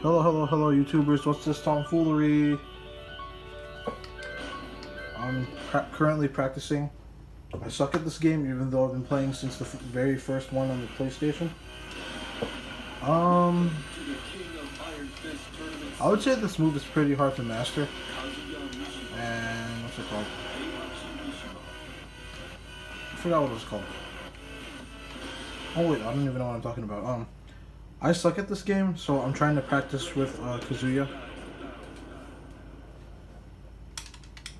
Hello, hello, hello, YouTubers. What's this tomfoolery? I'm pra currently practicing. I suck at this game, even though I've been playing since the very first one on the PlayStation. Um, I would say this move is pretty hard to master. And what's it called? I forgot what it was called. Oh wait, I don't even know what I'm talking about. Um, I suck at this game, so I'm trying to practice with uh, Kazuya.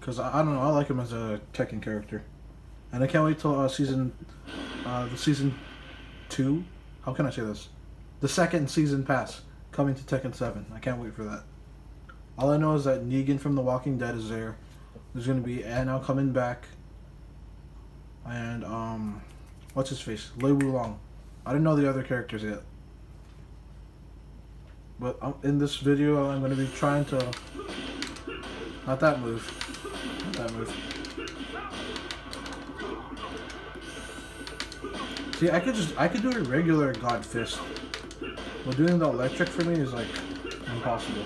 Cause I, I, don't know, I like him as a Tekken character, and I can't wait till uh, season, uh, the season two. How can I say this? The second season pass coming to Tekken Seven. I can't wait for that. All I know is that Negan from The Walking Dead is there. There's gonna be Anna coming back, and um, what's his face? Lei Wulong. I didn't know the other characters yet. But um, in this video, I'm going to be trying to... Not that move. Not that move. See, I could just... I could do a regular God Fist. But doing the electric for me is, like, impossible.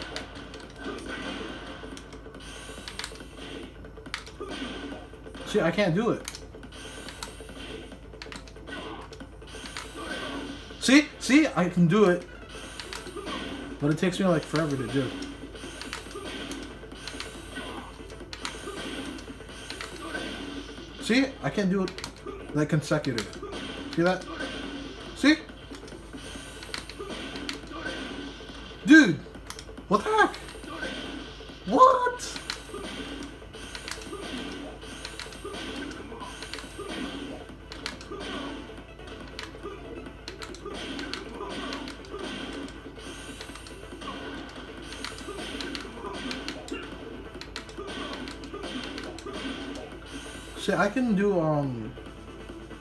See, I can't do it. See? See? I can do it. But it takes me like forever to do. See? I can't do it like consecutive. See that? See? Dude! What the heck? See, I can do, um,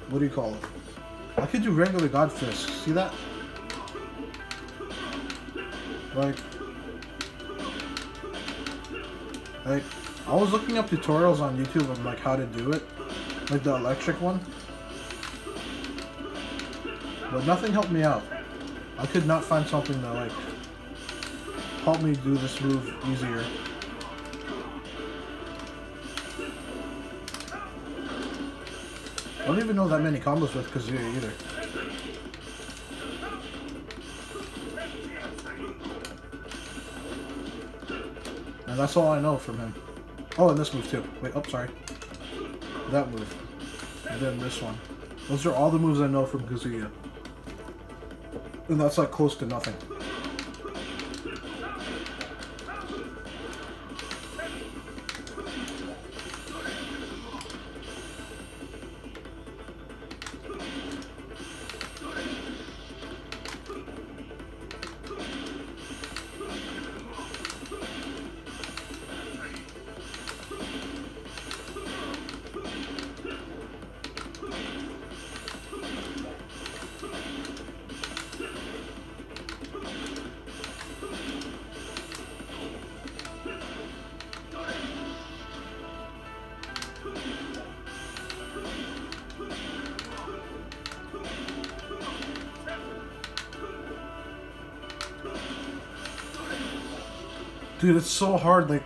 what do you call it? I could do regular Godfist. See that? Like, like, I was looking up tutorials on YouTube of, like, how to do it. Like the electric one. But nothing helped me out. I could not find something that, like, helped me do this move easier. I don't even know that many combos with Kazuya either. And that's all I know from him. Oh, and this move too. Wait, oh, sorry. That move. And then this one. Those are all the moves I know from Kazuya. And that's like close to nothing. Dude, it's so hard. Like,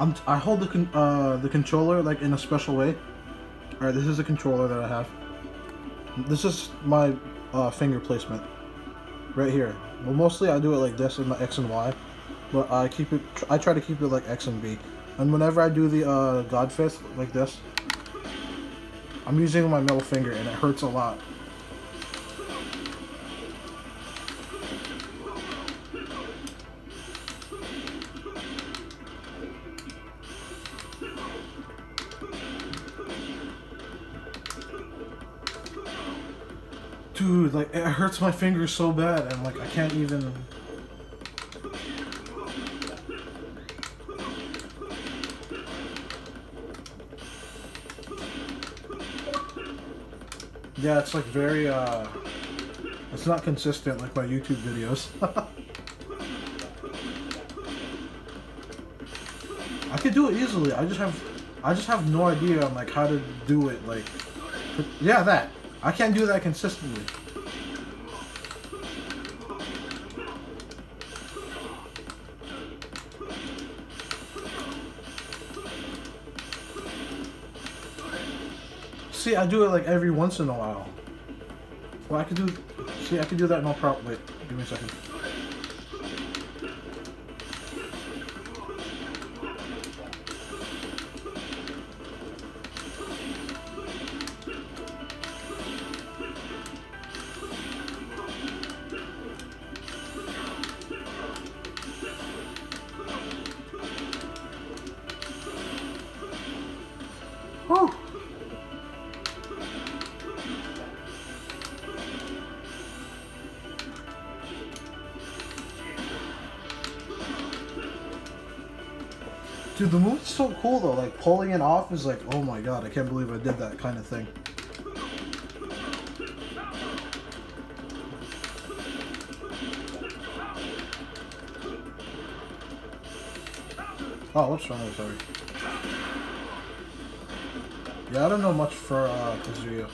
I'm I hold the con uh the controller like in a special way. All right, this is a controller that I have. This is my uh, finger placement right here. Well, mostly I do it like this in my X and Y, but I keep it. I try to keep it like X and B. And whenever I do the uh, God Fist like this, I'm using my middle finger and it hurts a lot. Dude, like, it hurts my fingers so bad, and, like, I can't even... Yeah, it's, like, very, uh... It's not consistent like my YouTube videos. I could do it easily, I just have... I just have no idea on, like, how to do it, like... Yeah, that! I can't do that consistently. See, I do it like every once in a while. Well, I could do. See, I could do that no problem. Wait, give me a second. Dude, the move's so cool though. Like pulling it off is like, oh my god, I can't believe I did that kind of thing. Oh, what's wrong with sorry. Yeah, I don't know much for uh, Kazuya.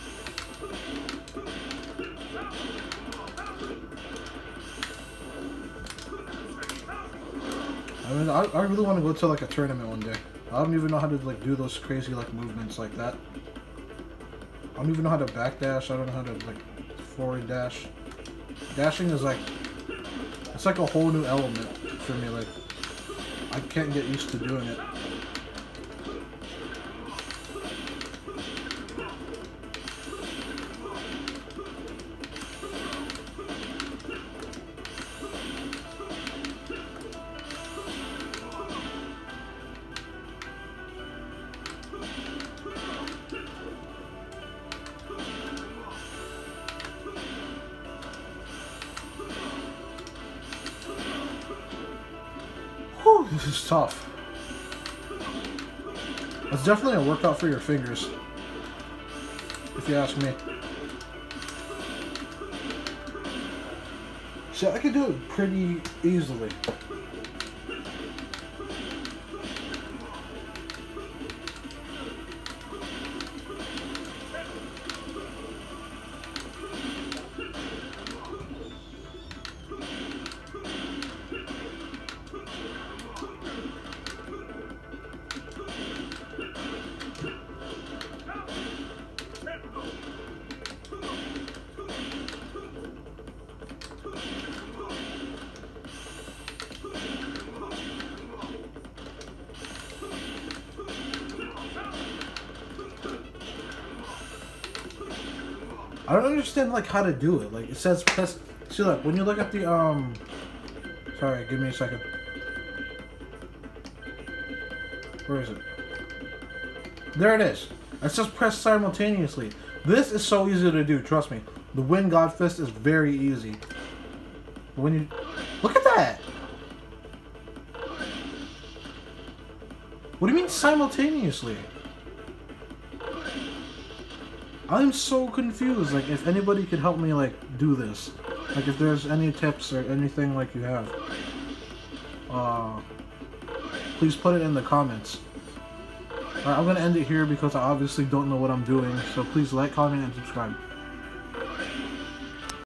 I mean, I, I really want to go to like a tournament one day. I don't even know how to like do those crazy like movements like that. I don't even know how to backdash. I don't know how to like forward dash. Dashing is like it's like a whole new element for me. Like I can't get used to doing it. This is tough. It's definitely a workout for your fingers. If you ask me. See, I could do it pretty easily. I don't understand like how to do it. Like it says press. See, look when you look at the um. Sorry, give me a second. Where is it? There it is. It says press simultaneously. This is so easy to do. Trust me. The Wind God Fist is very easy. When you look at that. What do you mean simultaneously? I'm so confused. Like, if anybody could help me, like, do this. Like, if there's any tips or anything, like, you have. Uh, please put it in the comments. I'm gonna end it here because I obviously don't know what I'm doing. So please like, comment, and subscribe.